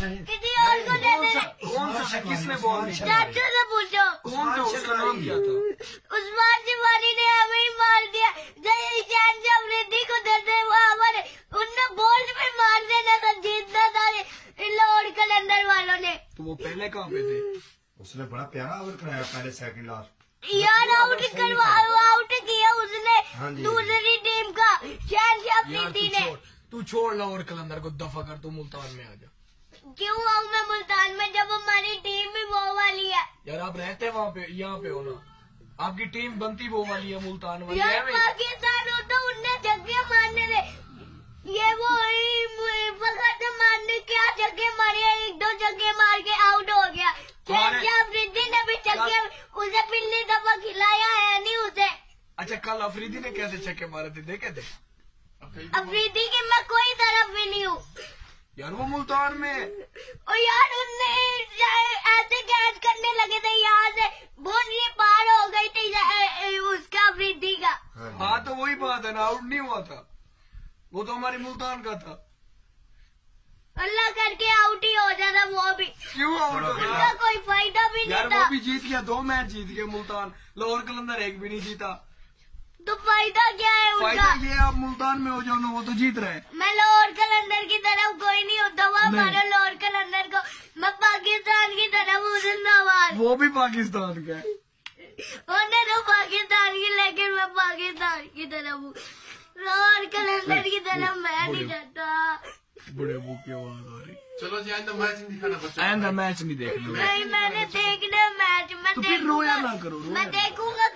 کسی اور کو دے دے کون سا کس نے دی چاچو سے پوچھو کون تھا اس کا نام کیا تھا عثمان نے ہمیں ہی مار دیا جی افریدی کو دے دے وہ ہمارے ان نے بال بھی مار دینا تھا جیتنا تھا لاہور کلندر والوں نے تو وہ پہلے کہاں پہ تھے؟ اس نے بڑا پیارا کرایا پہلے سیکنڈ یار آؤٹ کروا آؤٹ کیا اس ہاں نے جی۔ دوسری ٹیم کا. تو نے تو چھوڑ لاہور کلندر کو دفع کر تو ملتان میں آ جا. کیوں آؤں میں ملتان میں جب ہماری ٹیم بھی وہ والی ہے؟ یار آپ رہتے وہاں پہ یہاں پہ ہونا۔ آپ کی ٹیم بنتی وہ والی ہے ملتان والی۔ ہے؟ پاکستان ہوتا ان نے جگہ مارنے دے۔ یہ وہ فخر مارنے کیا جگہ ماری ہے ایک دو جگہ مار کے آؤٹ ہو گیا۔ افریدی نے بھی جگہ اسے پچھلی دفعہ کھلایا ہے نہیں اسے۔ اچھا کل افریدی نے کیسے چھکے مارے تھے؟ دیکھے تھے۔ افریدی کی میں کوئی طرف بھی نہیں ہوں۔ یار وہ ملتان میں اور یار ان نے ایسے کیچ کرنے لگے تھے یہاں سے یہ پار ہو گئی تھی اس کا افریدی کا ہاں تو وہی بات ہے نا آؤٹ نہیں ہوا تھا۔ وہ تو ہماری ملتان کا تھا۔ اللہ کر کے آؤٹ ہی ہو جاتا وہ بھی۔ کیوں آؤٹ ہو گیا؟ کوئی فائدہ بھی یار نہیں وہ تھا بھی جیت گیا دو میچ جیت گئے ملتان۔ لاہور کلندر ایک بھی نہیں جیتا۔ تو فائدہ کیا ہے ان فائدہ یہ آپ ملتان میں ہو جاؤ نا وہ تو جیت رہے میں لاہور کلندر ہمارے لاہور کلندر کو میں پاکستان کی طرف ہوں زندہ باد۔ وہ بھی پاکستان کا ہے۔ انہیں تو پاکستان کی لیکن میں پاکستان کی طرف ہوں کلندر کی طرف میں نہیں جاتا۔ بڑے ابو کی آواز آ رہی۔ چلو جی آئندہ میچ نہیں دکھانا بچوں آئندہ میچ نہیں دیکھنا۔ نہیں میں نے دیکھنا میچ میں تو پھر دیکھوں رویا گا۔ نہ کرو میں دیکھوں گا